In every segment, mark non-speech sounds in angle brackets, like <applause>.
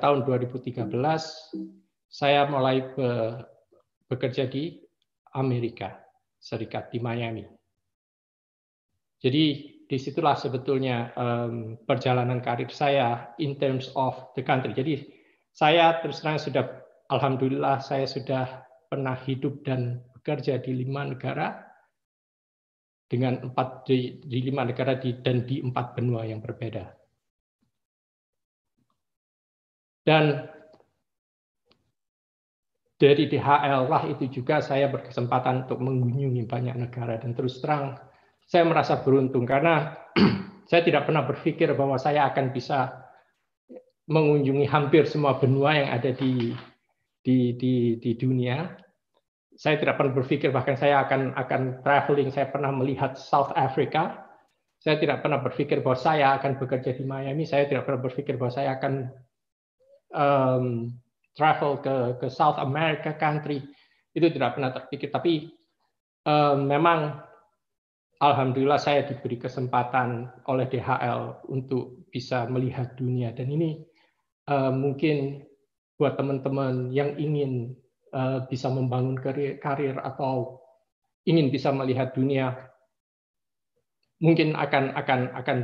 tahun 2013 saya mulai be, bekerja di Amerika Serikat di Miami. Jadi di situlah sebetulnya um, perjalanan karir saya in terms of the country. Jadi saya terus terang sudah, alhamdulillah saya sudah pernah hidup dan bekerja di lima negara dengan empat di, di lima negara di, dan di empat benua yang berbeda. Dan dari DHL lah itu juga saya berkesempatan untuk mengunjungi banyak negara dan terus terang saya merasa beruntung karena <clears throat> saya tidak pernah berpikir bahwa saya akan bisa mengunjungi hampir semua benua yang ada di di di, di dunia. Saya tidak pernah berpikir bahkan saya akan akan traveling. Saya pernah melihat South Africa. Saya tidak pernah berpikir bahwa saya akan bekerja di Miami. Saya tidak pernah berpikir bahwa saya akan um, travel ke ke South America country itu tidak pernah terpikir. Tapi um, memang alhamdulillah saya diberi kesempatan oleh DHL untuk bisa melihat dunia. Dan ini uh, mungkin buat teman-teman yang ingin uh, bisa membangun karir, karir atau ingin bisa melihat dunia mungkin akan akan akan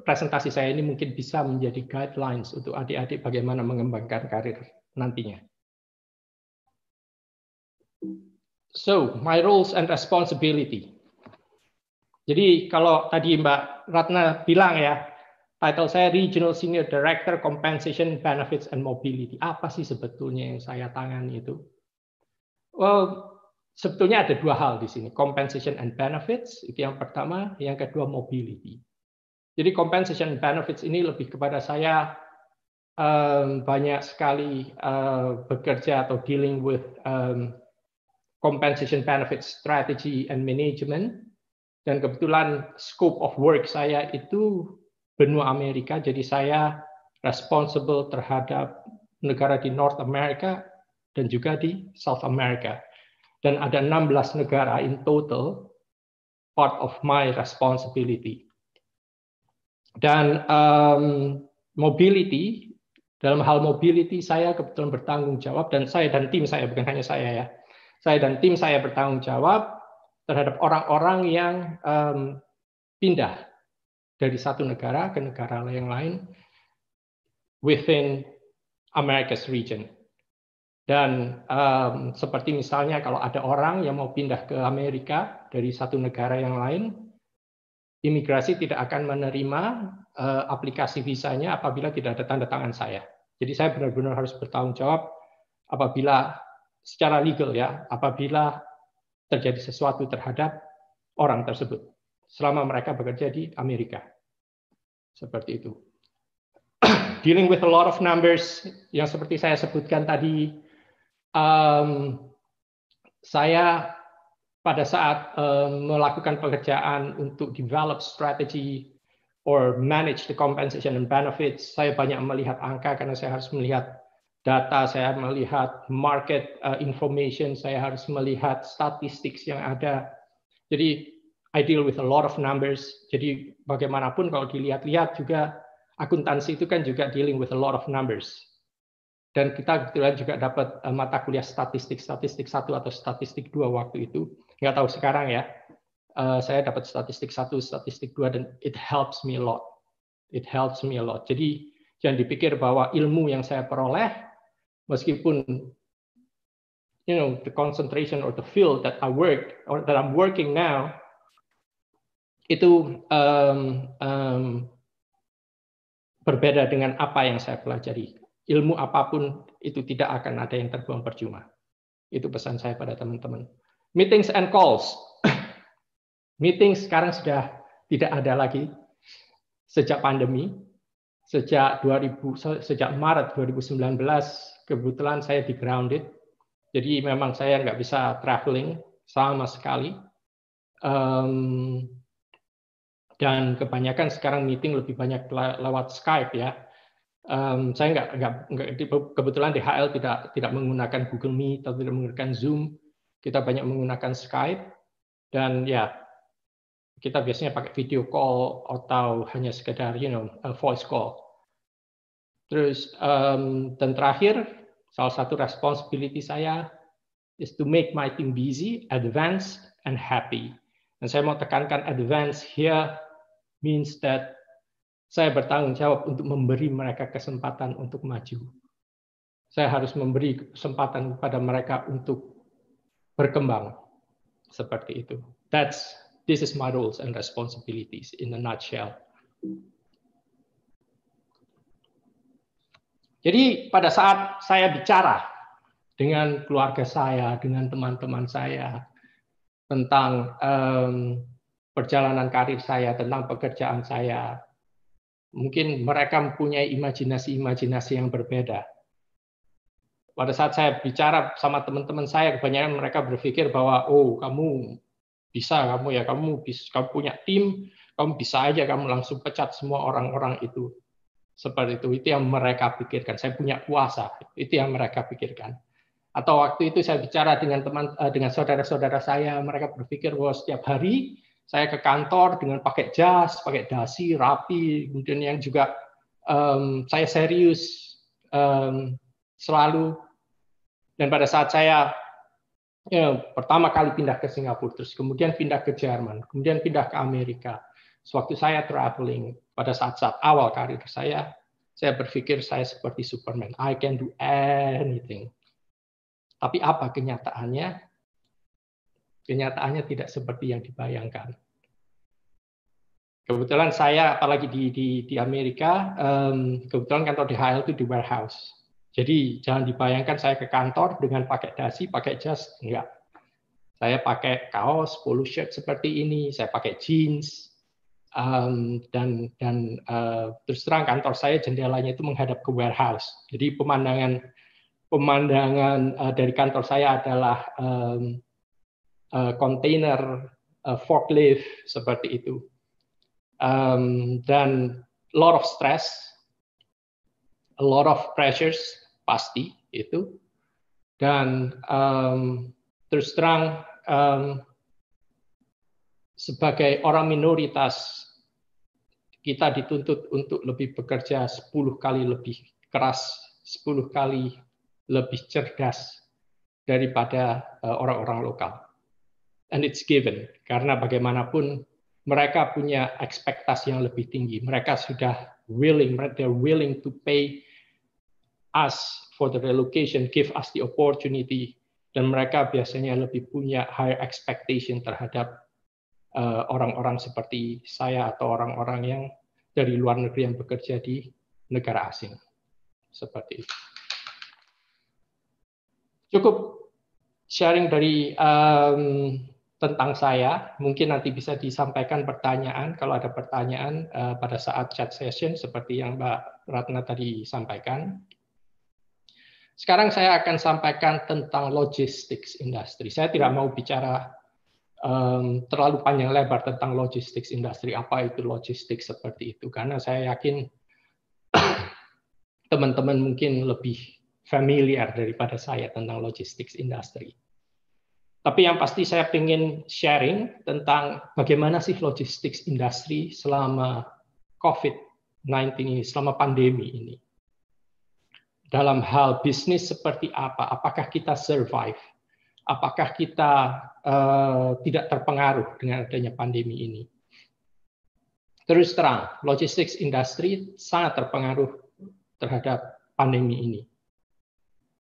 presentasi saya ini mungkin bisa menjadi guidelines untuk adik-adik bagaimana mengembangkan karir nantinya. So, my roles and responsibility. Jadi kalau tadi Mbak Ratna bilang ya, title saya Regional Senior Director Compensation Benefits and Mobility. Apa sih sebetulnya yang saya tangani itu? Well, sebetulnya ada dua hal di sini, compensation and benefits itu yang pertama, yang kedua mobility. Jadi compensation benefits ini lebih kepada saya um, banyak sekali uh, bekerja atau dealing with um, compensation benefits strategy and management. Dan kebetulan scope of work saya itu benua Amerika, jadi saya responsible terhadap negara di North America dan juga di South America. Dan ada 16 negara in total part of my responsibility. Dan um, mobility, dalam hal mobility saya kebetulan bertanggung jawab dan saya dan tim saya bukan hanya saya ya, saya dan tim saya bertanggung jawab terhadap orang-orang yang um, pindah dari satu negara ke negara yang lain within America's region. Dan um, seperti misalnya kalau ada orang yang mau pindah ke Amerika dari satu negara yang lain, imigrasi tidak akan menerima uh, aplikasi visanya apabila tidak ada tanda tangan saya. Jadi saya benar-benar harus bertanggung jawab apabila secara legal ya, apabila terjadi sesuatu terhadap orang tersebut selama mereka bekerja di Amerika. Seperti itu. <clears throat> Dealing with a lot of numbers yang seperti saya sebutkan tadi, um, saya pada saat um, melakukan pekerjaan untuk develop strategy or manage the compensation and benefits, saya banyak melihat angka karena saya harus melihat data, saya melihat market uh, information, saya harus melihat statistik yang ada. Jadi I deal with a lot of numbers. Jadi bagaimanapun kalau dilihat-lihat juga akuntansi itu kan juga dealing with a lot of numbers. Dan kita kebetulan juga dapat uh, mata kuliah statistik, statistik satu atau statistik dua waktu itu nggak tahu sekarang ya. Uh, saya dapat statistik satu, statistik dua, dan it helps me a lot. It helps me a lot. Jadi jangan dipikir bahwa ilmu yang saya peroleh, meskipun you know the concentration or the field that I work or that I'm working now itu um, um, berbeda dengan apa yang saya pelajari. Ilmu apa pun itu tidak akan ada yang terbuang percuma. Itu pesan saya pada teman-teman. Meetings and calls. Meetings sekarang sudah tidak ada lagi sejak pandemi. Sejak 2000 sejak Maret 2019 kebetulan saya di grounded. Jadi memang saya nggak bisa traveling sama sekali. Um, dan kebanyakan sekarang meeting lebih banyak lewat Skype ya. Um, saya nggak, nggak, nggak kebetulan DHL tidak tidak menggunakan Google Meet atau tidak menggunakan Zoom kita banyak menggunakan Skype dan ya kita biasanya pakai video call atau hanya sekedar you know voice call. Terus um, dan terakhir salah satu responsibility saya is to make my team busy, advanced, and happy. Dan saya mau tekankan advance here means that saya bertanggung jawab untuk memberi mereka kesempatan untuk maju. Saya harus memberi kesempatan kepada mereka untuk berkembang seperti itu. That's this is my roles and responsibilities in a nutshell. Jadi pada saat saya bicara dengan keluarga saya, dengan teman-teman saya tentang um, perjalanan karir saya, tentang pekerjaan saya, mungkin mereka mempunyai imajinasi-imajinasi yang berbeda. Pada saat saya bicara sama teman-teman saya, kebanyakan mereka berpikir bahwa oh kamu bisa, kamu ya kamu bisa, kamu punya tim, kamu bisa aja kamu langsung pecat semua orang-orang itu seperti itu. Itu yang mereka pikirkan. Saya punya kuasa. Itu yang mereka pikirkan. Atau waktu itu saya bicara dengan teman eh, dengan saudara-saudara saya, mereka berpikir bahwa setiap hari saya ke kantor dengan pakai jas, pakai dasi, rapi, kemudian yang juga um, saya serius um, selalu. Dan pada saat saya ya, pertama kali pindah ke Singapura, terus kemudian pindah ke Jerman, kemudian pindah ke Amerika. Sewaktu saya traveling, pada saat-saat awal karir saya, saya berpikir saya seperti Superman. I can do anything. Tapi apa kenyataannya? Kenyataannya tidak seperti yang dibayangkan. Kebetulan saya, apalagi di di, di Amerika, um, kebetulan kantor DHL itu di warehouse. Jadi jangan dibayangkan saya ke kantor dengan pakai dasi, pakai jas, enggak. Saya pakai kaos, polo shirt seperti ini, saya pakai jeans, um, dan dan uh, terus terang kantor saya jendelanya itu menghadap ke warehouse. Jadi pemandangan pemandangan uh, dari kantor saya adalah um, uh, container uh, forklift seperti itu. Um, dan lot of stress, a lot of pressures pasti itu. Dan um, terus terang um, sebagai orang minoritas kita dituntut untuk lebih bekerja 10 kali lebih keras, 10 kali lebih cerdas daripada eh, orang-orang lokal. And it's given karena bagaimanapun mereka punya ekspektasi yang lebih tinggi. Mereka sudah willing, they're willing to pay us for the relocation, give us the opportunity, dan mereka biasanya lebih punya higher expectation terhadap Eh, orang-orang seperti saya atau orang-orang yang dari luar negeri yang bekerja di negara asing. Seperti itu. Cukup sharing dari um, tentang saya. Mungkin nanti bisa disampaikan pertanyaan kalau ada pertanyaan uh, pada saat chat session seperti yang Mbak Ratna tadi sampaikan. Sekarang saya akan sampaikan tentang logistics industri. Saya tidak mau bicara um, terlalu panjang lebar tentang logistics industri apa itu logistik seperti itu karena saya yakin <coughs> teman-teman mungkin lebih familiar daripada saya tentang logistics industri. Tapi yang pasti saya ingin sharing tentang bagaimana sih logistics industri selama COVID-19 ini, selama pandemi ini. Dalam hal bisnis seperti apa? Apakah kita survive? apakah kita uh, tidak terpengaruh dengan adanya pandemi ini. Terus terang, logistics industry sangat terpengaruh terhadap pandemi ini.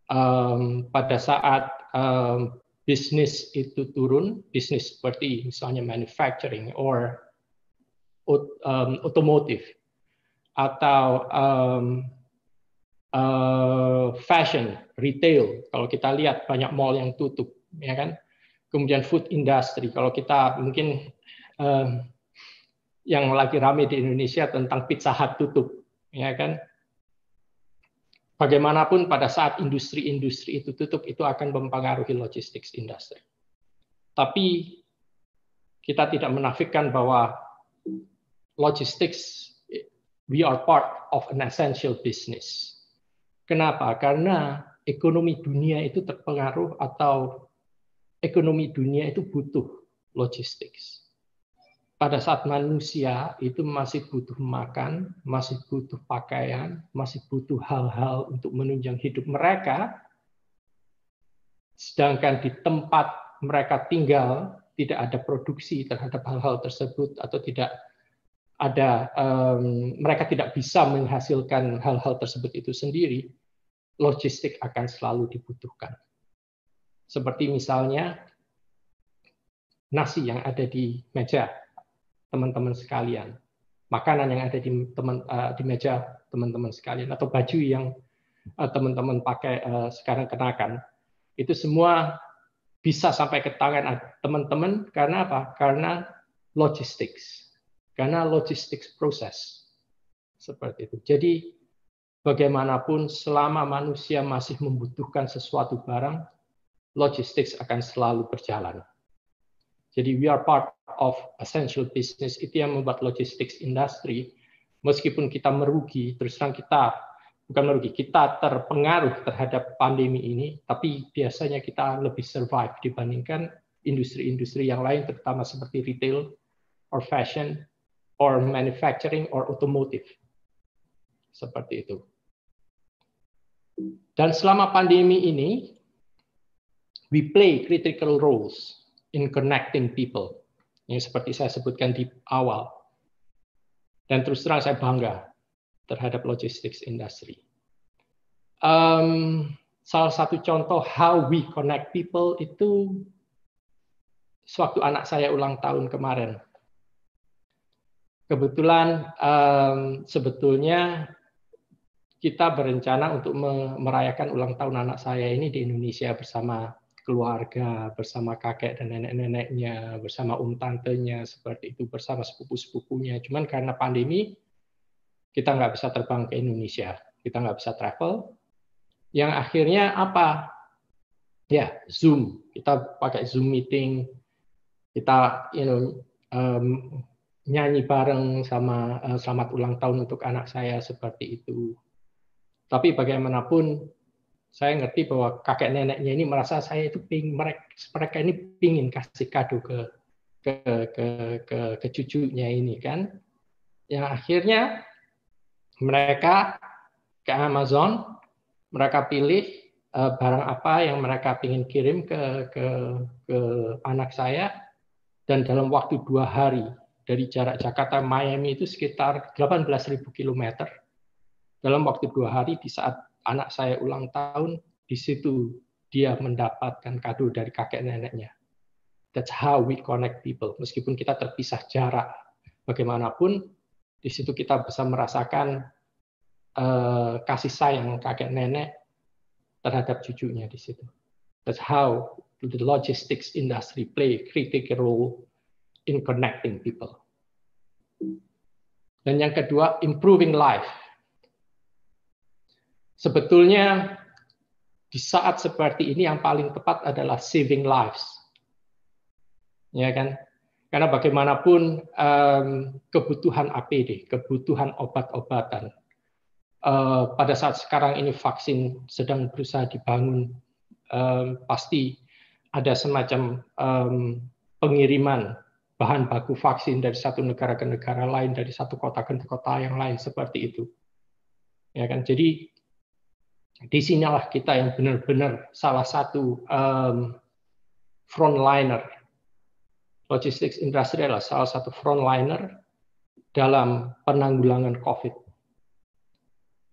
Um, pada saat um, bisnis itu turun, bisnis seperti misalnya manufacturing or um, otomotif atau um, uh, fashion, retail. Kalau kita lihat banyak mall yang tutup, ya kan. Kemudian food industry. Kalau kita mungkin uh, yang lagi ramai di Indonesia tentang Pizza Hut tutup, ya kan. Bagaimanapun pada saat industri-industri itu tutup, itu akan mempengaruhi logistics industry. Tapi kita tidak menafikan bahwa logistics we are part of an essential business Kenapa? Karena ekonomi dunia itu terpengaruh atau ekonomi dunia itu butuh logistik. pada saat manusia itu masih butuh makan, masih butuh pakaian, masih butuh hal-hal untuk menunjang hidup mereka, sedangkan di tempat mereka tinggal tidak ada produksi terhadap hal-hal tersebut atau tidak ada um, mereka tidak bisa menghasilkan hal-hal tersebut itu sendiri, logistik akan selalu dibutuhkan. Seperti misalnya nasi yang ada di meja teman-teman sekalian, makanan yang ada di teman uh, di meja teman-teman sekalian. Atau baju yang uh, teman-teman pakai uh, sekarang kenakan, itu semua bisa sampai ke tangan teman-teman. Karena apa? Karena logistics, karena logistics proses seperti itu. Jadi bagaimanapun selama manusia masih membutuhkan sesuatu barang, logistics akan selalu berjalan. Jadi we are part of essential business itu yang membuat logistics industry meskipun kita merugi terus terang kita bukan merugi kita terpengaruh terhadap pandemi ini tapi biasanya kita lebih survive dibandingkan industri-industri yang lain terutama seperti retail or fashion or manufacturing or automotive seperti itu dan selama pandemi ini we play critical roles in connecting people. Ini seperti saya sebutkan di awal. Dan terus terang saya bangga terhadap logistics industry. Um, salah satu contoh how we connect people itu sewaktu anak saya ulang tahun kemarin. Kebetulan um, sebetulnya kita berencana untuk merayakan ulang tahun anak saya ini di Indonesia bersama keluarga, bersama kakek dan nenek-neneknya, bersama um tantenya, seperti itu, bersama sepupu-sepupunya. Cuman karena pandemi, kita nggak bisa terbang ke Indonesia, kita nggak bisa travel. Yang akhirnya apa? Ya, Zoom. Kita pakai Zoom meeting, kita you know, um, nyanyi bareng sama uh, selamat ulang tahun untuk anak saya seperti itu. Tapi bagaimanapun saya ngerti bahwa kakek neneknya ini merasa saya itu ping mereka, mereka ini pingin kasih kado ke ke ke ke, ke cucunya ini kan yang akhirnya mereka ke Amazon mereka pilih uh, barang apa yang mereka ingin kirim ke ke ke anak saya dan dalam waktu dua hari dari jarak Jakarta Miami itu sekitar 18.000 km dalam waktu dua hari di saat anak saya ulang tahun, di situ dia mendapatkan kado dari kakek neneknya. That's how we connect people. Meskipun kita terpisah jarak, bagaimanapun di situ kita bisa merasakan uh, kasih sayang kakek nenek terhadap cucunya di situ. That's how the logistics industry play critical role in connecting people. Dan yang kedua, improving life Sebetulnya di saat seperti ini yang paling tepat adalah saving lives. Ya kan? Karena bagaimanapun um, kebutuhan APD, kebutuhan obat-obatan, uh, pada saat sekarang ini vaksin sedang berusaha dibangun, um, pasti ada semacam um, pengiriman bahan baku vaksin dari satu negara ke negara lain, dari satu kota ke kota yang lain seperti itu. Ya kan? Jadi di sinilah kita yang benar-benar salah satu um, frontliner. Logistics industri adalah salah satu frontliner dalam penanggulangan COVID.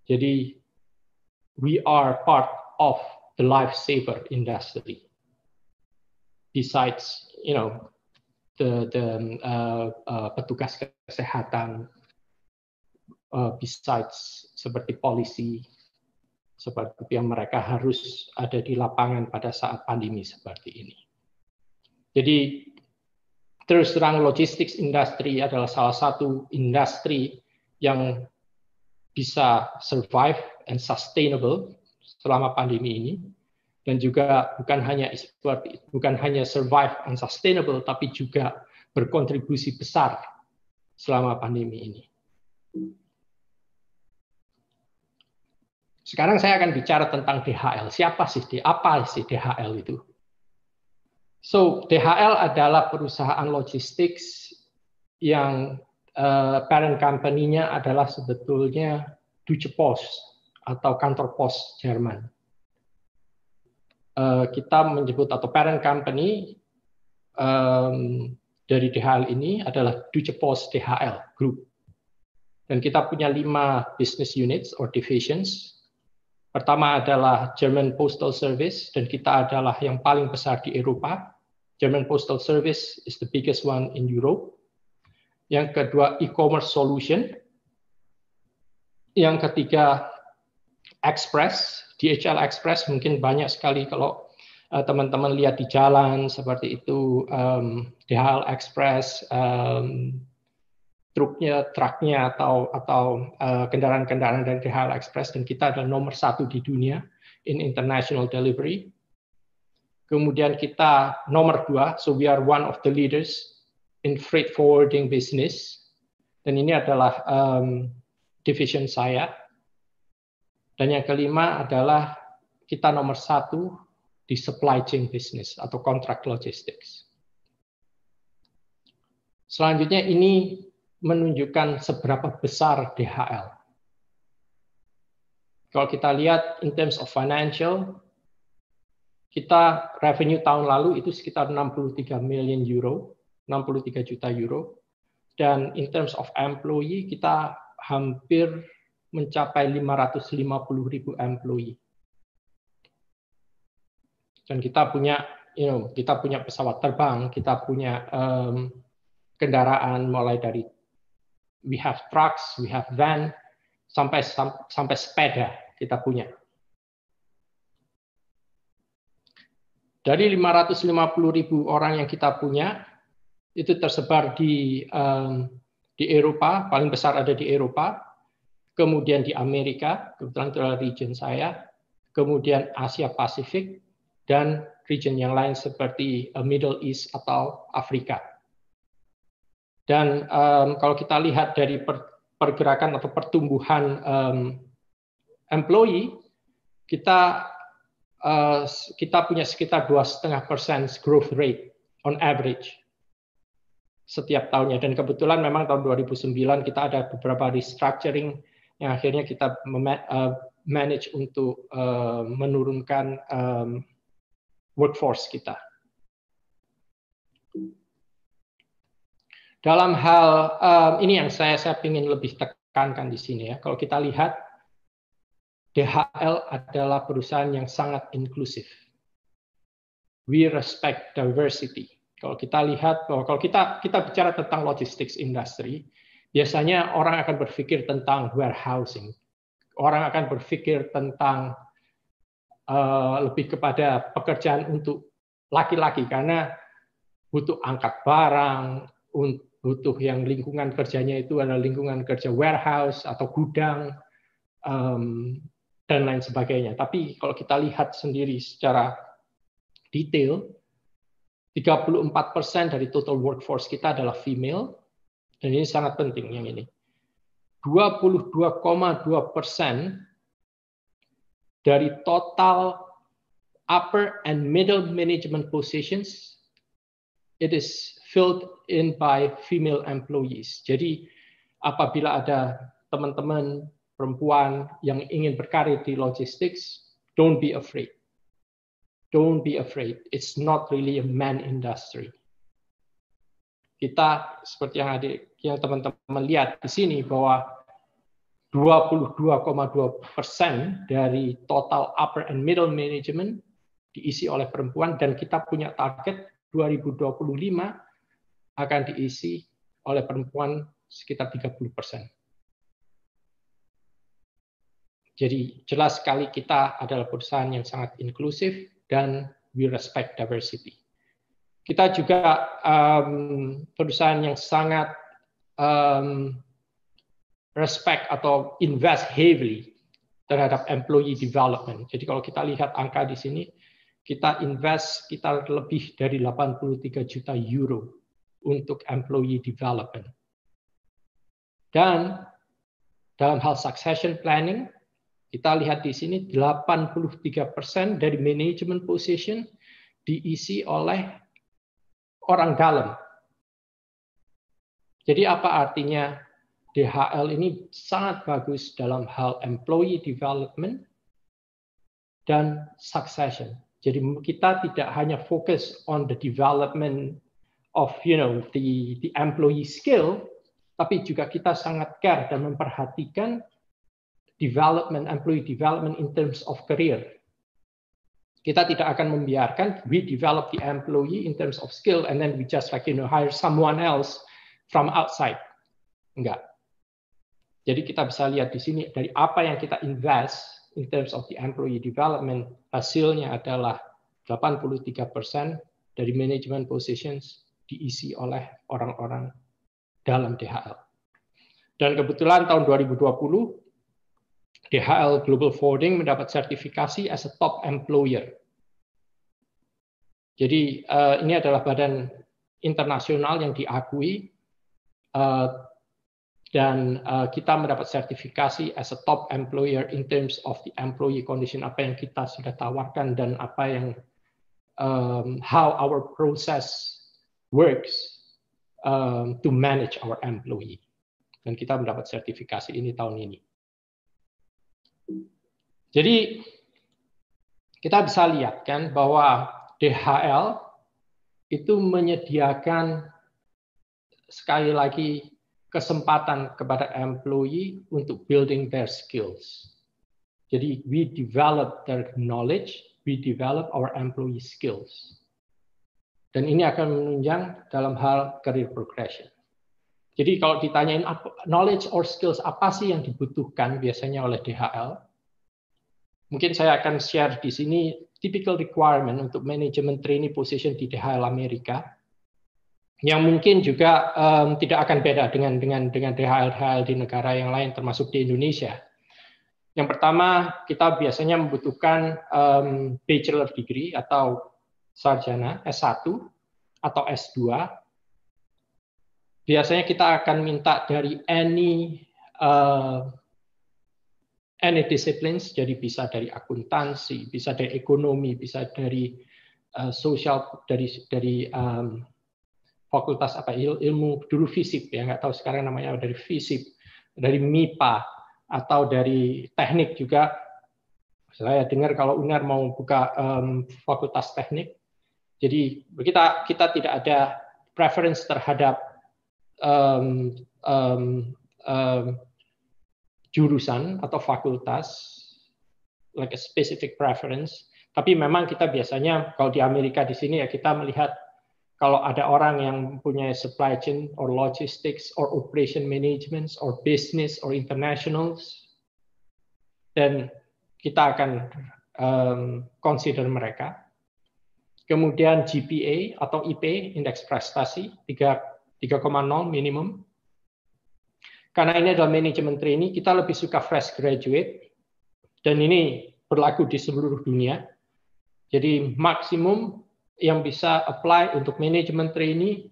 Jadi, we are part of the lifesaver industry. Besides, you know, the the uh, uh, petugas kesehatan, uh, besides seperti polisi, seperti yang mereka harus ada di lapangan pada saat pandemi seperti ini. Jadi terus terang logistics industri adalah salah satu industri yang bisa survive and sustainable selama pandemi ini dan juga bukan hanya bukan hanya survive and sustainable tapi juga berkontribusi besar selama pandemi ini. Sekarang saya akan bicara tentang DHL. Siapa sih apa sih DHL itu? So, DHL adalah perusahaan logistik yang uh, parent company-nya adalah sebetulnya Deutsche Post atau kantor pos Jerman. Uh, kita menyebut atau parent company um, dari DHL ini adalah Deutsche Post DHL Group. Dan kita punya lima business units or divisions. Pertama adalah German Postal Service, dan kita adalah yang paling besar di Eropa. German Postal Service is the biggest one in Europe. Yang kedua, e-commerce solution. Yang ketiga, Express, DHL Express mungkin banyak sekali kalau eh, teman-teman uh, lihat di jalan seperti itu um, DHL Express um, truknya truknya atau atau uh, kendaraan-kendaraan dari DHL Express dan kita adalah nomor satu di dunia in international delivery. Kemudian kita nomor dua so we are one of the leaders in freight forwarding business. Dan ini adalah um, division saya dan yang kelima adalah kita nomor satu di supply chain business atau contract logistics. Selanjutnya ini menunjukkan seberapa besar DHL. Kalau kita lihat in terms of financial, kita revenue tahun lalu itu sekitar 63 million euro, 63 juta euro. Dan in terms of employee, kita hampir mencapai 550 ribu employee. Dan kita punya, you know, kita punya pesawat terbang, kita punya um, kendaraan mulai dari we have trucks, we have van, sampai sampai sepeda kita punya. Dari 550 ribu orang yang kita punya, itu tersebar di um, di Eropa, paling besar ada di Eropa, kemudian di Amerika, kebetulan itu adalah region saya, kemudian Asia Pasifik, dan region yang lain seperti uh, Middle East atau Afrika. Dan um, kalau kita lihat dari per, pergerakan atau pertumbuhan um, employee, kita uh, kita punya sekitar dua setengah persen growth rate on average setiap tahunnya dan kebetulan memang tahun 2009 kita ada beberapa restructuring yang akhirnya kita uh, manage untuk uh, menurunkan workforce kita. Dalam hal ini yang saya saya ingin lebih tekankan di sini ya. Kalau kita lihat DHL adalah perusahaan yang sangat inklusif. We respect diversity. Kalau kita lihat kalau kita kita bicara tentang logistics industry, biasanya orang akan berpikir tentang warehousing. Orang akan berpikir tentang uh, lebih kepada pekerjaan untuk laki-laki karena butuh angkat barang, butuh yang lingkungan kerjanya itu adalah lingkungan kerja warehouse atau gudang um, dan lain sebagainya. Tapi kalau kita lihat sendiri secara detail, 34% dari total workforce kita adalah female, dan ini sangat penting yang ini. 22,2 persen dari total upper and middle management positions it is filled in by female employees. Jadi apabila ada teman-teman perempuan yang ingin berkarir di logistics, don't be afraid don't be afraid. It's not really a man industry. Kita seperti yang adik yang teman-teman lihat di sini bahwa 22,2 persen dari total upper and middle management diisi oleh perempuan dan kita punya target 2025 akan diisi oleh perempuan sekitar 30 persen. Jadi jelas sekali kita adalah perusahaan yang sangat inklusif dan we respect diversity. Kita juga um, perusahaan yang sangat um, respect atau invest heavily terhadap employee development. Jadi kalau kita lihat angka di sini, kita invest sekitar lebih dari 83 juta euro untuk employee development. Dan dalam hal succession planning, kita lihat di sini 83% dari management position diisi oleh orang dalam. Jadi apa artinya DHL ini sangat bagus dalam hal employee development dan succession. Jadi kita tidak hanya fokus on the development of you know the the employee skill, tapi juga kita sangat care dan memperhatikan development employee development in terms of career. Kita tidak akan membiarkan we develop the employee in terms of skill and then we just like you know hire someone else from outside. Enggak. Jadi kita bisa lihat di sini dari apa yang kita invest in terms of the employee development, hasilnya adalah 83% dari management positions diisi oleh orang-orang dalam DHL. Dan kebetulan tahun 2020 DHL Global Forwarding mendapat sertifikasi as a top employer. Jadi uh, ini adalah badan internasional yang diakui uh, dan uh, kita mendapat sertifikasi as a top employer in terms of the employee condition apa yang kita sudah tawarkan dan apa yang um, how our process works um, to manage our employee. Dan kita mendapat sertifikasi ini tahun ini. Jadi kita bisa lihat kan bahwa DHL itu menyediakan sekali lagi kesempatan kepada employee untuk building their skills. Jadi we develop their knowledge, we develop our employee skills. Dan ini akan menunjang dalam hal career progression. Jadi kalau ditanyain knowledge or skills apa sih yang dibutuhkan biasanya oleh DHL, mungkin saya akan share di sini typical requirement untuk manajemen trainee position di DHL Amerika yang mungkin juga um, tidak akan beda dengan dengan dengan DHL-DHL di negara yang lain termasuk di Indonesia. Yang pertama kita biasanya membutuhkan um, bachelor degree atau sarjana S1 atau S2. Biasanya kita akan minta dari any uh, any disciplines, jadi bisa dari akuntansi, bisa dari ekonomi, bisa dari uh, sosial, dari dari um, fakultas apa ilmu dulu fisip ya nggak tahu sekarang namanya dari fisip dari MIPA atau dari teknik juga. Saya dengar kalau UNER mau buka um, fakultas teknik. Jadi kita kita tidak ada preference terhadap um, um, um, jurusan atau fakultas like a specific preference. Tapi memang kita biasanya kalau di Amerika di sini ya kita melihat kalau ada orang yang punya supply chain or logistics or operation management or business or internationals, dan kita akan um, consider mereka. Kemudian GPA atau IP, indeks prestasi 3,0 minimum. Karena ini adalah manajemen trainee, kita lebih suka fresh graduate, dan ini berlaku di seluruh dunia. Jadi maksimum yang bisa apply untuk manajemen trainee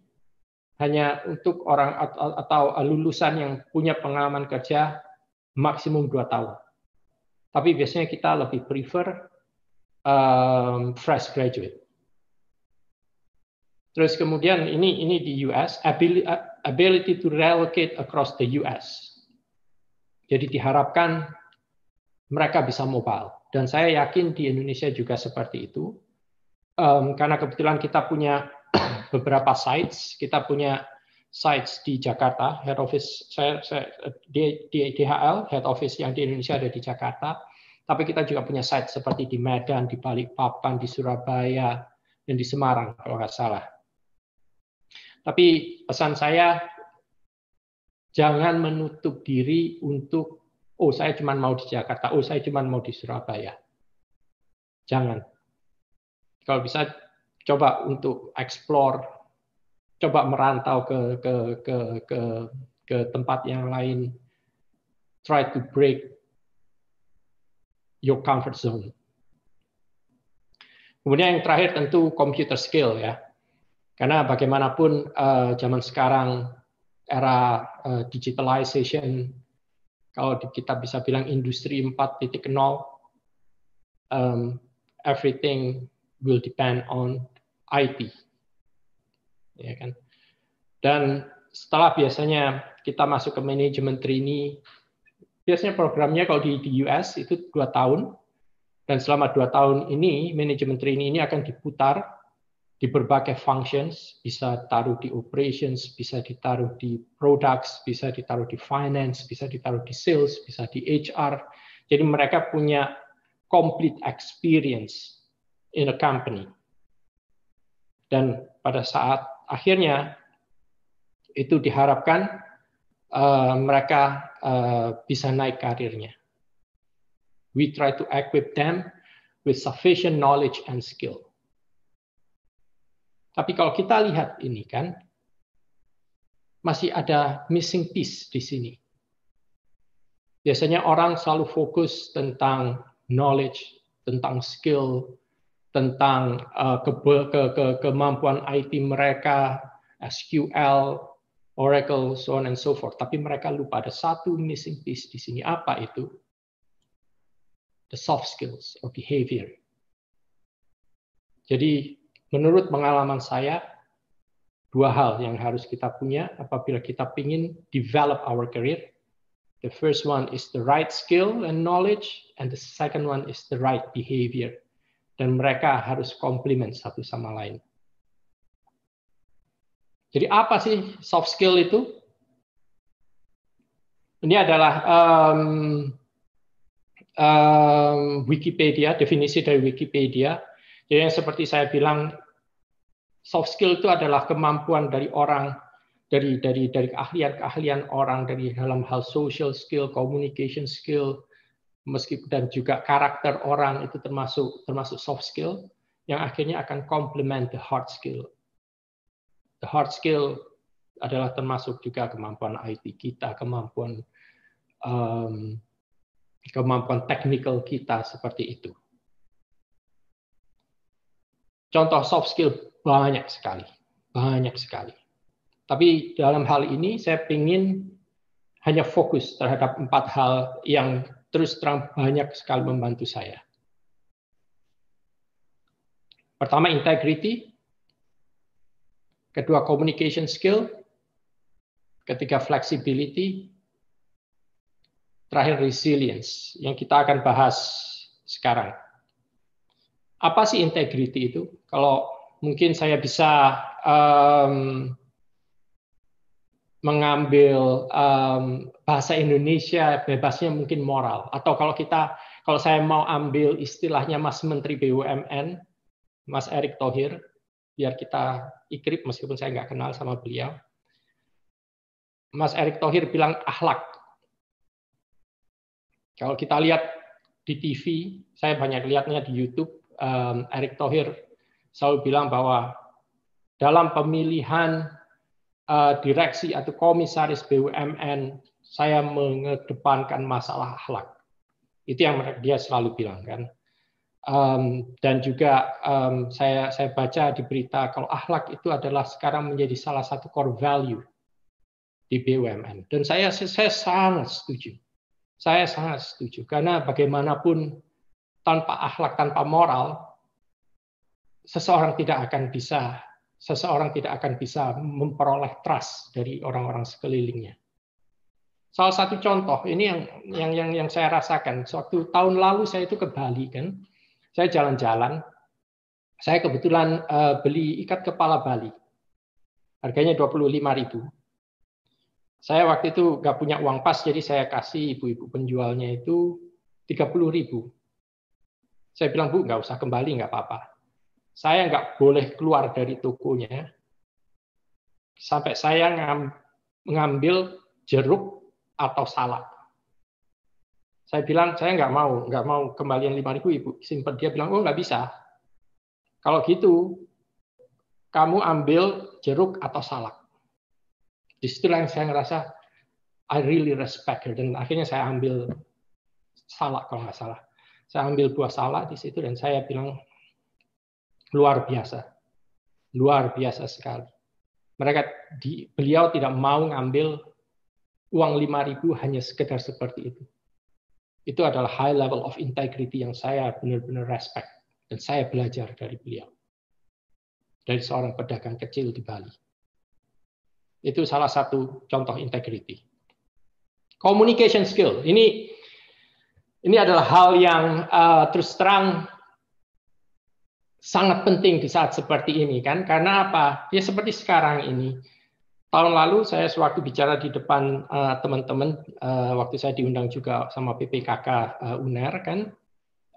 hanya untuk orang atau lulusan yang punya pengalaman kerja maksimum dua tahun. Tapi biasanya kita lebih prefer um, fresh graduate. Terus kemudian ini ini di US ability to relocate across the US. Jadi diharapkan mereka bisa mobile dan saya yakin di Indonesia juga seperti itu um, karena kebetulan kita punya <clears throat> beberapa sites, kita punya sites di Jakarta, head office saya, saya di, di DHL, head office yang di Indonesia ada di Jakarta, tapi kita juga punya site seperti di Medan, di Balikpapan, di Surabaya, dan di Semarang kalau nggak salah. Tapi pesan saya jangan menutup diri untuk oh saya cuma mau di Jakarta, oh saya cuma mau di Surabaya. Jangan kalau bisa coba untuk explore, coba merantau ke ke ke ke ke tempat yang lain, try to break your comfort zone. Kemudian yang terakhir tentu computer skill ya. Karena bagaimanapun uh, zaman sekarang era uh, digitalization kalau kita bisa bilang industri 4.0 um, everything will depend on IT. Ya kan? Dan setelah biasanya kita masuk ke manajemen trainee, biasanya programnya kalau di, di US itu dua tahun, dan selama dua tahun ini manajemen trainee ini akan diputar di berbagai functions, bisa taruh di operations, bisa ditaruh di products, bisa ditaruh di finance, bisa ditaruh di sales, bisa di HR. Jadi mereka punya complete experience in a company. Dan pada saat akhirnya itu diharapkan uh, mereka uh, bisa naik karirnya. We try to equip them with sufficient knowledge and skill. Tapi kalau kita lihat ini kan, masih ada missing piece di sini. Biasanya orang selalu fokus tentang knowledge, tentang skill, tentang uh, ke, ke, ke, kemampuan IT mereka, SQL, Oracle, so on and so forth. Tapi mereka lupa ada satu missing piece di sini. Apa itu? The soft skills or behavior. Jadi menurut pengalaman saya, dua hal yang harus kita punya apabila kita ingin develop our career. The first one is the right skill and knowledge, and the second one is the right behavior. Dan mereka harus komplement satu sama lain. Jadi apa sih soft skill itu? Ini adalah um, um, Wikipedia, definisi dari Wikipedia. Jadi yang seperti saya bilang, soft skill itu adalah kemampuan dari orang, dari dari dari keahlian-keahlian orang dari dalam hal social skill, communication skill, meskipun dan juga karakter orang itu termasuk termasuk soft skill yang akhirnya akan complement the hard skill. The hard skill adalah termasuk juga kemampuan IT kita, kemampuan um, kemampuan teknikal kita seperti itu. Contoh soft skill banyak sekali, banyak sekali. Tapi dalam hal ini saya ingin hanya fokus terhadap empat hal yang terus terang banyak sekali membantu saya. Pertama integrity, kedua communication skill, ketiga flexibility, terakhir resilience yang kita akan bahas sekarang. Apa sih integrity itu? Kalau mungkin saya bisa um, mengambil um, bahasa Indonesia bebasnya mungkin moral. Atau kalau kita kalau saya mau ambil istilahnya Mas Menteri BUMN Mas Erick Thohir biar kita ikrip meskipun saya nggak kenal sama beliau. Mas Erick Thohir bilang akhlak. Kalau kita lihat di TV saya banyak lihatnya di YouTube um, Erick Thohir selalu bilang bahwa dalam pemilihan uh, direksi atau komisaris BUMN saya mengedepankan masalah akhlak. Itu yang dia selalu bilang kan. Um, dan juga um, saya saya baca di berita kalau akhlak itu adalah sekarang menjadi salah satu core value di BUMN. Dan saya saya sangat setuju. Saya sangat setuju karena bagaimanapun tanpa akhlak, tanpa moral, seseorang tidak akan bisa seseorang tidak akan bisa memperoleh trust dari orang-orang sekelilingnya. Salah satu contoh ini yang yang yang yang saya rasakan. Suatu tahun lalu saya itu ke Bali kan, saya jalan-jalan, saya kebetulan uh, beli ikat kepala Bali, harganya 25.000. Saya waktu itu nggak punya uang pas, jadi saya kasih ibu-ibu penjualnya itu 30.000. Saya bilang, Bu, nggak usah kembali, nggak apa-apa. Saya nggak boleh keluar dari tokonya sampai saya mengambil jeruk atau salak. Saya bilang, saya nggak mau, nggak mau kembalian lima ribu ibu. Simpan dia bilang, oh nggak bisa. Kalau gitu, kamu ambil jeruk atau salak. Di situ yang saya ngerasa, I really respect her. Dan akhirnya saya ambil salak kalau nggak salah saya ambil buah salak di situ dan saya bilang luar biasa, luar biasa sekali. Mereka di, beliau tidak mau ngambil uang 5000 hanya sekedar seperti itu. Itu adalah high level of integrity yang saya benar-benar respect dan saya belajar dari beliau. Dari seorang pedagang kecil di Bali. Itu salah satu contoh integrity. Communication skill. Ini ini adalah hal yang uh, terus terang sangat penting di saat seperti ini kan? Karena apa? Ya seperti sekarang ini. Tahun lalu saya sewaktu bicara di depan uh, teman-teman uh, waktu saya diundang juga sama PPKK uh, UNER kan?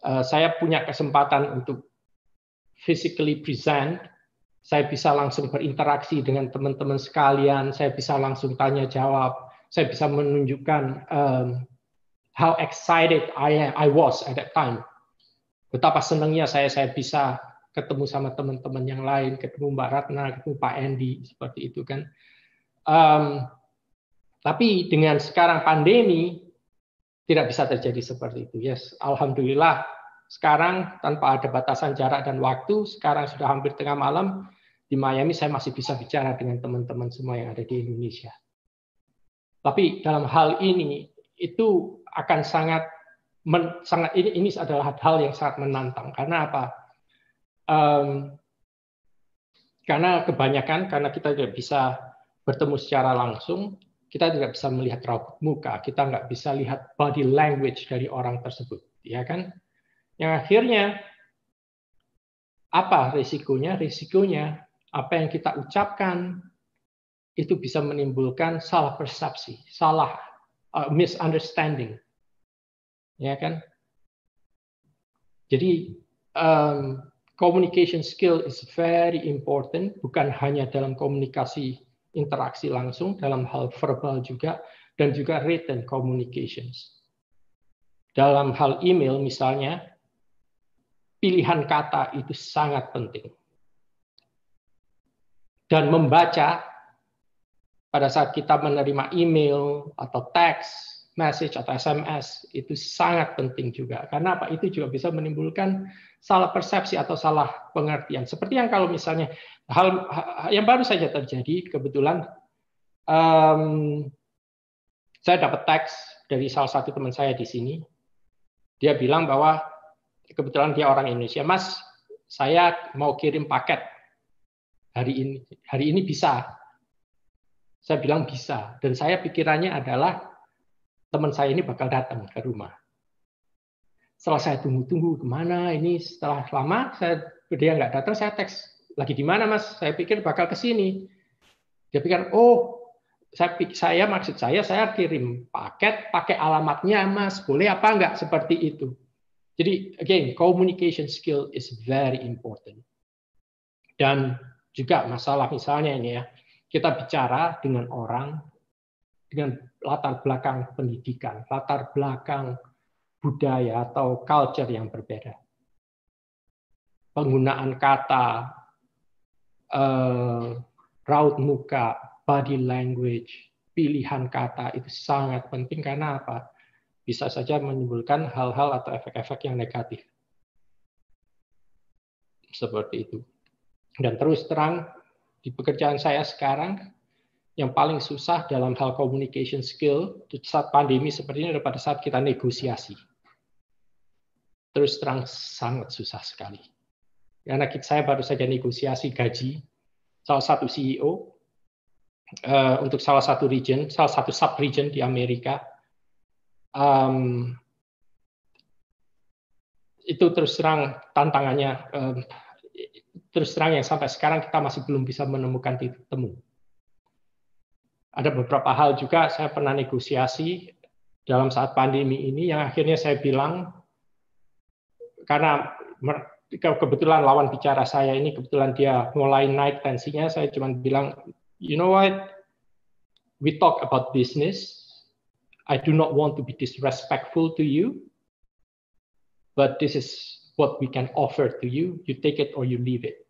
Uh, saya punya kesempatan untuk physically present. Saya bisa langsung berinteraksi dengan teman-teman sekalian. Saya bisa langsung tanya jawab saya bisa menunjukkan um, how excited I I was at that time. Betapa senangnya saya saya bisa ketemu sama teman-teman yang lain, ketemu Mbak Ratna, ketemu Pak Endi, seperti itu kan. Um, tapi dengan sekarang pandemi tidak bisa terjadi seperti itu. Yes, alhamdulillah sekarang tanpa ada batasan jarak dan waktu, sekarang sudah hampir tengah malam di Miami saya masih bisa bicara dengan teman-teman semua yang ada di Indonesia. Tapi dalam hal ini itu akan sangat men, sangat ini ini adalah hal yang sangat menantang karena apa? Um, karena kebanyakan karena kita tidak bisa bertemu secara langsung, kita tidak bisa melihat raut muka, kita nggak bisa lihat body language dari orang tersebut, ya kan? Yang akhirnya apa risikonya? Risikonya apa yang kita ucapkan itu bisa menimbulkan salah persepsi, salah uh, misunderstanding, ya kan? Jadi um, communication skill is very important, bukan hanya dalam komunikasi interaksi langsung, dalam hal verbal juga, dan juga written communications. Dalam hal email misalnya, pilihan kata itu sangat penting. Dan membaca pada saat kita menerima email atau teks message atau SMS itu sangat penting juga. Karena apa? Itu juga bisa menimbulkan salah persepsi atau salah pengertian. Seperti yang kalau misalnya hal yang baru saja terjadi, kebetulan um, saya dapat teks dari salah satu teman saya di sini. Dia bilang bahwa kebetulan dia orang Indonesia, Mas, saya mau kirim paket hari ini. Hari ini bisa. Saya bilang bisa. Dan saya pikirannya adalah teman saya ini bakal datang ke rumah. Setelah saya tunggu-tunggu ke mana ini setelah lama saya dia nggak datang saya teks lagi di mana mas? Saya pikir bakal ke sini. Dia pikir oh saya saya maksud saya saya kirim paket pakai alamatnya mas boleh apa enggak seperti itu. Jadi again communication skill is very important. Dan juga masalah misalnya ini ya kita bicara dengan orang dengan latar belakang pendidikan, latar belakang budaya atau culture yang berbeda. Penggunaan kata, uh, raut muka, body language, pilihan kata itu sangat penting karena apa? Bisa saja menimbulkan hal-hal atau efek-efek yang negatif. Seperti itu. Dan terus terang di pekerjaan saya sekarang yang paling susah dalam hal communication skill saat pandemi seperti ini adalah pada saat kita negosiasi. Terus terang sangat susah sekali. Karena saya baru saja negosiasi gaji salah satu CEO uh, eh, untuk salah satu region, salah satu sub region di Amerika. Um, itu terus terang tantangannya um, terus terang yang sampai sekarang kita masih belum bisa menemukan titik temu ada beberapa hal juga saya pernah negosiasi dalam saat pandemi ini yang akhirnya saya bilang karena kebetulan lawan bicara saya ini kebetulan dia mulai naik tensinya saya cuma bilang you know what? We talk about business. I do not want to be disrespectful to you but this is what we can offer to you. You take it or you leave it.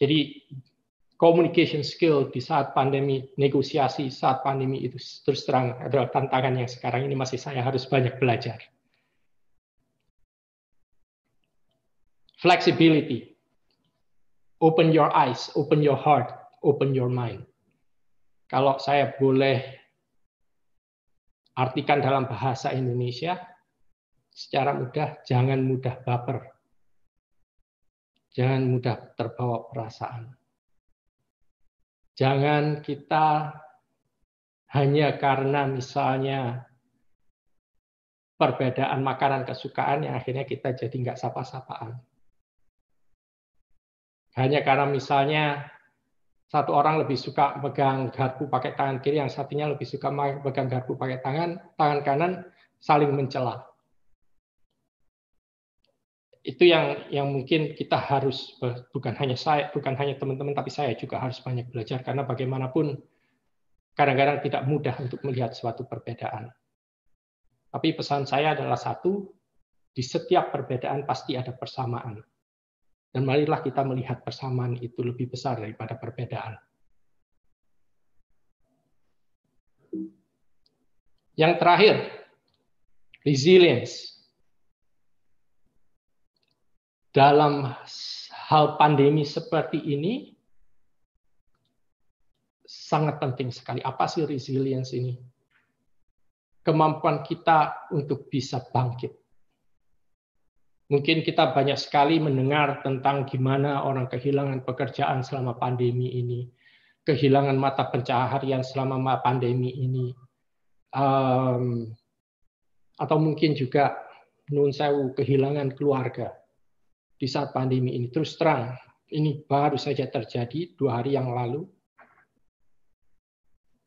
Jadi communication skill di saat pandemi, negosiasi saat pandemi itu terus terang adalah tantangan yang sekarang ini masih saya harus banyak belajar. Flexibility. Open your eyes, open your heart, open your mind. Kalau saya boleh artikan dalam bahasa Indonesia, secara mudah, jangan mudah baper. Jangan mudah terbawa perasaan Jangan kita hanya karena misalnya perbedaan makanan kesukaan yang akhirnya kita jadi nggak sapa-sapaan. Hanya karena misalnya satu orang lebih suka pegang garpu pakai tangan kiri, yang satunya lebih suka pegang garpu pakai tangan tangan kanan, saling mencela. Itu yang yang mungkin kita harus bukan hanya saya, bukan hanya teman-teman, tapi saya juga harus banyak belajar karena bagaimanapun kadang-kadang tidak mudah untuk melihat suatu perbedaan. Tapi pesan saya adalah satu, di setiap perbedaan pasti ada persamaan. Dan marilah kita melihat persamaan itu lebih besar daripada perbedaan. Yang terakhir, resilience. Dalam hal pandemi seperti ini, sangat penting sekali. Apa sih resilience ini? Kemampuan kita untuk bisa bangkit. Mungkin kita banyak sekali mendengar tentang gimana orang kehilangan pekerjaan selama pandemi ini, kehilangan mata pencaharian selama pandemi ini, um, atau mungkin juga nun sewu kehilangan keluarga di saat pandemi ini. Terus terang, ini baru saja terjadi dua hari yang lalu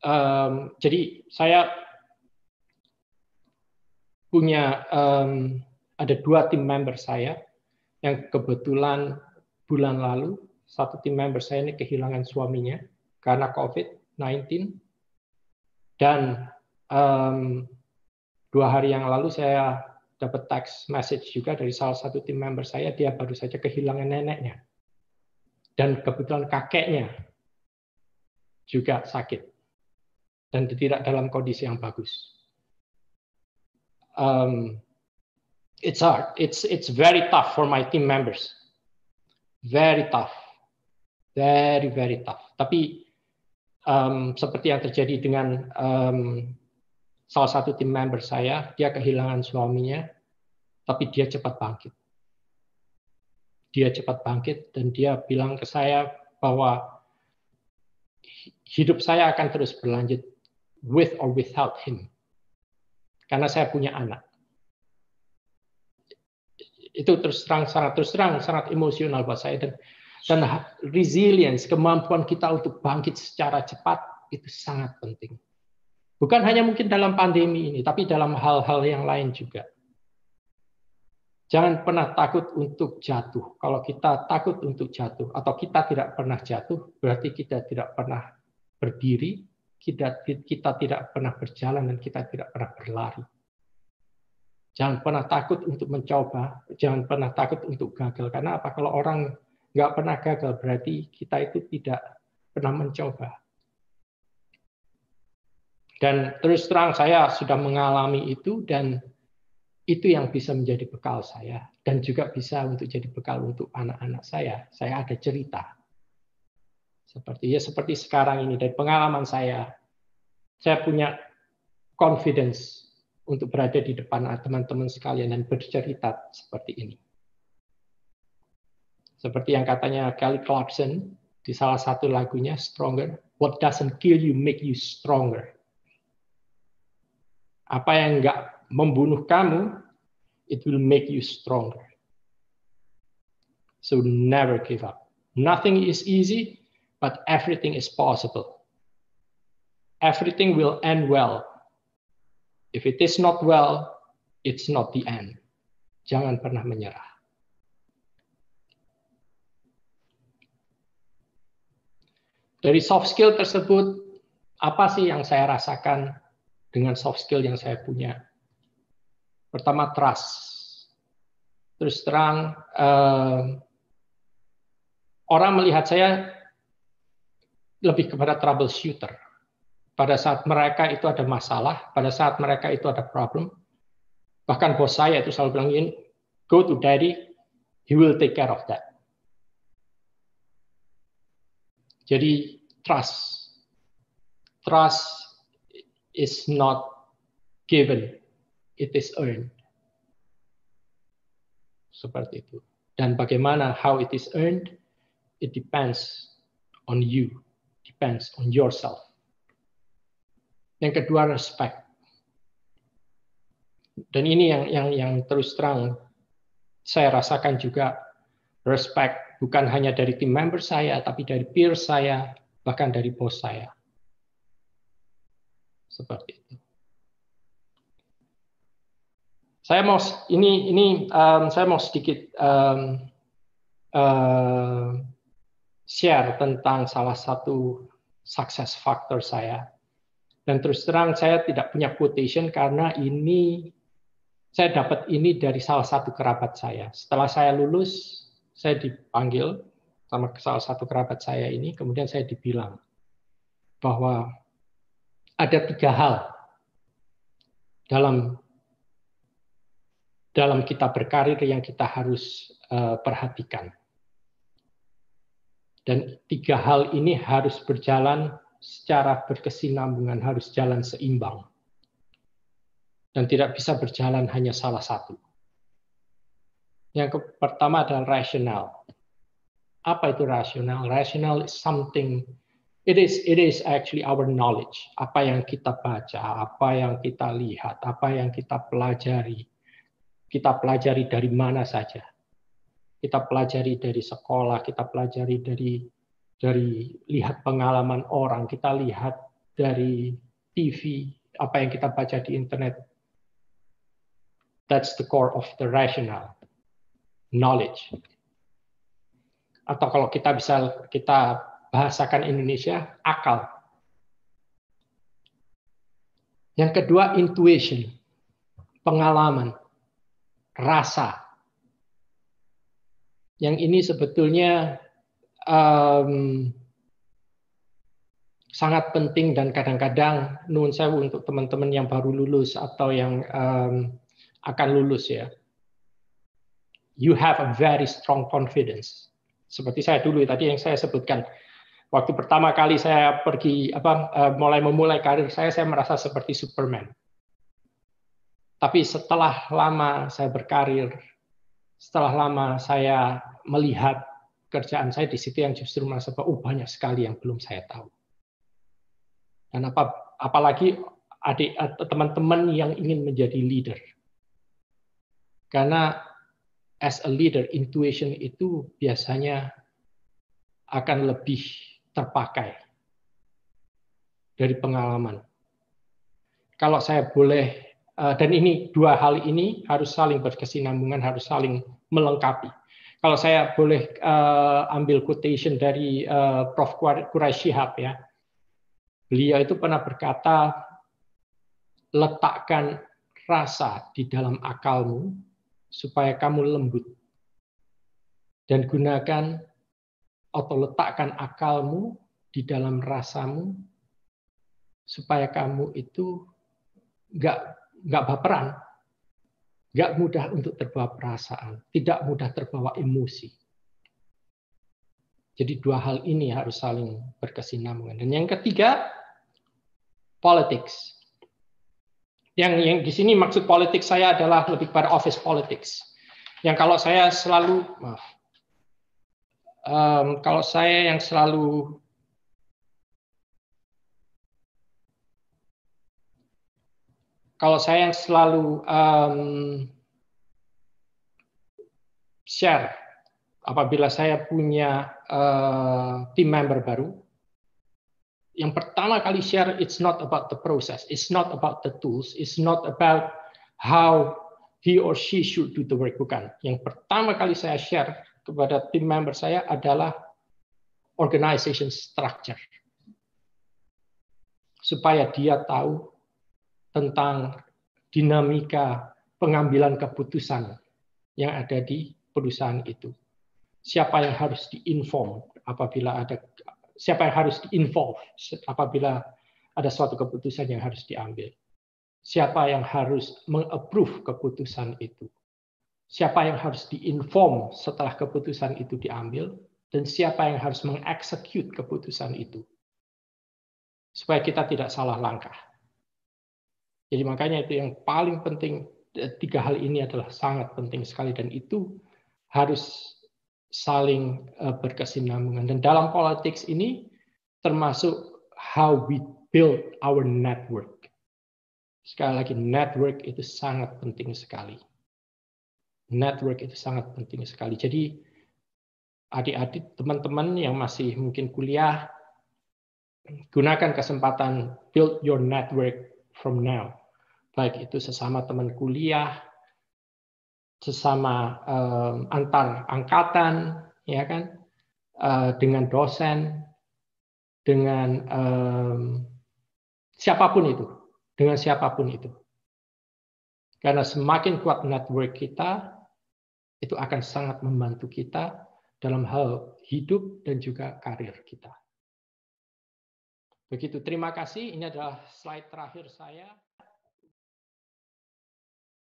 um, jadi saya punya um, ada dua tim member saya yang kebetulan bulan lalu satu tim member saya ini kehilangan suaminya karena COVID-19 dan um, dua hari yang lalu saya dapat text message juga dari salah satu tim member saya dia baru saja kehilangan neneknya dan kebetulan kakeknya juga sakit dan tidak dalam kondisi yang bagus. Um, it's hard. It's it's very tough for my team members. Very tough. Very very tough. Tapi um, seperti yang terjadi dengan um, salah satu tim member saya, dia kehilangan suaminya, tapi dia cepat bangkit. Dia cepat bangkit dan dia bilang ke saya bahwa hidup saya akan terus berlanjut with or without him. Karena saya punya anak. Itu terus terang sangat terus terang sangat emosional buat saya dan dan resilience, kemampuan kita untuk bangkit secara cepat itu sangat penting. Bukan hanya mungkin dalam pandemi ini, tapi dalam hal-hal yang lain juga. Jangan pernah takut untuk jatuh. Kalau kita takut untuk jatuh atau kita tidak pernah jatuh, berarti kita tidak pernah berdiri kita, kita tidak pernah berjalan dan kita tidak pernah berlari. Jangan pernah takut untuk mencoba, jangan pernah takut untuk gagal. Karena apa? Kalau orang nggak pernah gagal, berarti kita itu tidak pernah mencoba. Dan terus terang saya sudah mengalami itu dan itu yang bisa menjadi bekal saya dan juga bisa untuk jadi bekal untuk anak-anak saya. Saya ada cerita seperti ya seperti sekarang ini dari pengalaman saya, saya punya confidence untuk berada di depan teman-teman sekalian dan bercerita seperti ini. Seperti yang katanya Kelly Clarkson di salah satu lagunya Stronger, what doesn't kill you make you stronger. Apa yang enggak membunuh kamu, it will make you stronger. So never give up. Nothing is easy, but everything is possible. Everything will end well. If it is not well, it's not the end. Jangan pernah menyerah. Dari soft skill tersebut, apa sih yang saya rasakan dengan soft skill yang saya punya? Pertama, trust. Terus terang, eh, orang melihat saya lebih kepada troubleshooter. Pada saat mereka itu ada masalah, pada saat mereka itu ada problem, bahkan bos saya itu selalu bilang go to daddy, he will take care of that. Jadi trust, trust is not given, it is earned. Seperti itu. Dan bagaimana how it is earned, it depends on you depends on yourself. Yang kedua respect. Dan ini yang yang yang terus terang saya rasakan juga respect bukan hanya dari tim member saya tapi dari peer saya bahkan dari bos saya. Seperti itu. Saya mau ini ini um, saya mau sedikit um, uh, share tentang salah satu success factor saya. Dan terus terang saya tidak punya quotation karena ini saya dapat ini dari salah satu kerabat saya. Setelah saya lulus, saya dipanggil sama salah satu kerabat saya ini, kemudian saya dibilang bahwa ada tiga hal dalam dalam kita berkarir yang kita harus uh, perhatikan. Dan tiga hal ini harus berjalan secara berkesinambungan, harus jalan seimbang. Dan tidak bisa berjalan hanya salah satu. Yang pertama adalah rasional. Apa itu rasional? Rasional is something it is it is actually our knowledge. Apa yang kita baca, apa yang kita lihat, apa yang kita pelajari, kita pelajari dari mana saja. Kita pelajari dari sekolah, kita pelajari dari dari lihat pengalaman orang, kita lihat dari TV, apa yang kita baca di internet. That's the core of the rational knowledge. Atau kalau kita bisa kita bahasakan Indonesia, akal. Yang kedua, intuition, pengalaman rasa. Yang ini sebetulnya um, sangat penting dan kadang-kadang nun sewu untuk teman-teman yang baru lulus atau yang um, akan lulus ya. You have a very strong confidence. Seperti saya dulu tadi yang saya sebutkan. Waktu pertama kali saya pergi apa uh, mulai memulai karir saya saya merasa seperti Superman. Tapi setelah lama saya berkarir, setelah lama saya melihat kerjaan saya di situ yang justru merasa bahwa oh, banyak sekali yang belum saya tahu. Dan apa, apalagi adik teman-teman yang ingin menjadi leader. Karena as a leader, intuition itu biasanya akan lebih terpakai dari pengalaman. Kalau saya boleh Eh, dan ini dua hal ini harus saling berkesinambungan, harus saling melengkapi. Kalau saya boleh uh, ambil quotation dari uh, Prof. Quraish Shihab ya, beliau itu pernah berkata, letakkan rasa di dalam akalmu supaya kamu lembut dan gunakan atau letakkan akalmu di dalam rasamu supaya kamu itu nggak nggak baperan, nggak mudah untuk terbawa perasaan, tidak mudah terbawa emosi. Jadi dua hal ini harus saling berkesinambungan. Dan yang ketiga, politics. Yang yang di sini maksud politik saya adalah lebih pada office politics. Yang kalau saya selalu maaf, um, kalau saya yang selalu kalau saya yang selalu um, share apabila saya punya uh, team member baru, yang pertama kali share it's not about the process, it's not about the tools, it's not about how he or she should do the work bukan. Yang pertama kali saya share kepada team member saya adalah organization structure. Supaya dia tahu tentang dinamika pengambilan keputusan yang ada di perusahaan itu. Siapa yang harus diinform apabila ada siapa yang harus diinvolve apabila ada suatu keputusan yang harus diambil. Siapa yang harus mengapprove keputusan itu. Siapa yang harus diinform setelah keputusan itu diambil dan siapa yang harus mengeksekut keputusan itu. Supaya kita tidak salah langkah. Jadi makanya itu yang paling penting tiga hal ini adalah sangat penting sekali dan itu harus saling berkesinambungan. Dan dalam politik ini termasuk how we build our network. Sekali lagi, network itu sangat penting sekali. Network itu sangat penting sekali. Jadi adik-adik, teman-teman yang masih mungkin kuliah, gunakan kesempatan build your network from now. Baik itu sesama teman kuliah, sesama um, antar angkatan, ya kan, uh, dengan dosen, dengan um, siapa pun itu, dengan siapa pun itu. Karena semakin kuat network kita, itu akan sangat membantu kita dalam hal hidup dan juga karir kita. Begitu, terima kasih. Ini adalah slide terakhir saya.